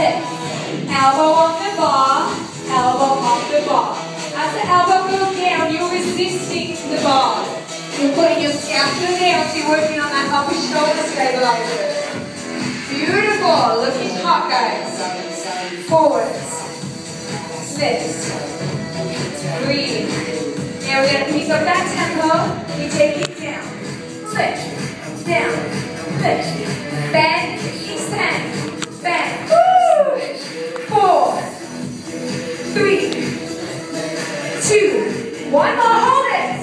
Elbow on the bar, elbow off the bar. As the elbow goes down, you're resisting the bar. You're putting your scapula down, so you're working on that upper shoulder stabilizer. Beautiful, looking hot guys. Forwards, lifts, breathe. Now we're gonna pick up that tempo, we take it down. Lift, down, lift, two, one more, hold it.